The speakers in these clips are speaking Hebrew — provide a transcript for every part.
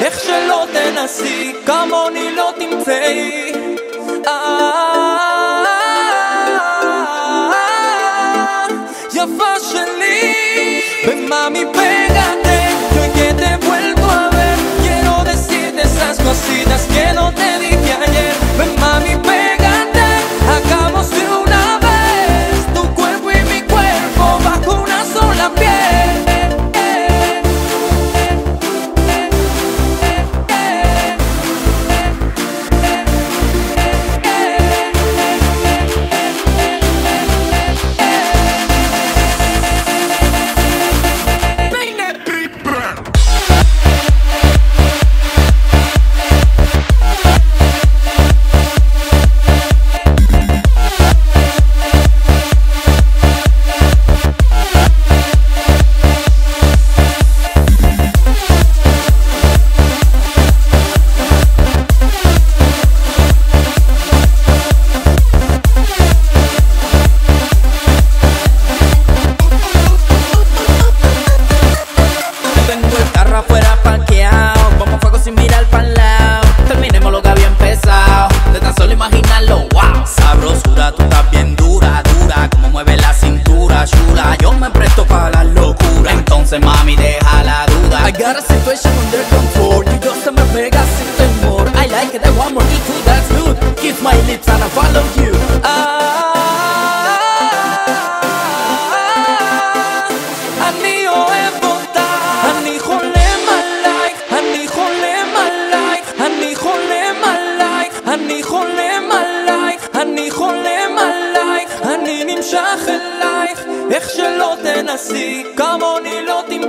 איך שלא תנסי, כמוני לא תמצאי. situation under control You just a mega sin more I like it, I want more, you too, that's good Kiss my lips and I follow you אני נמשך אלייך איך שלא תנסי כמוני לא תמצאי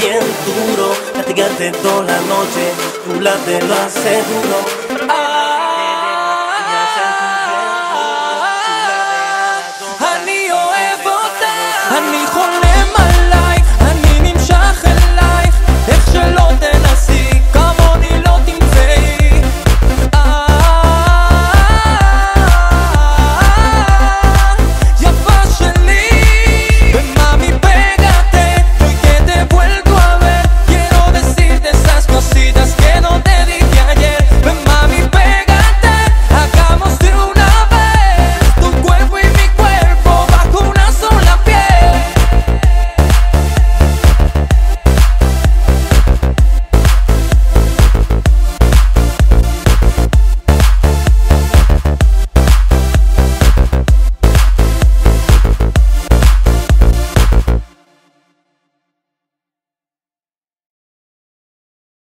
bien duro, castigarte toda la noche, tú la lo aseguro.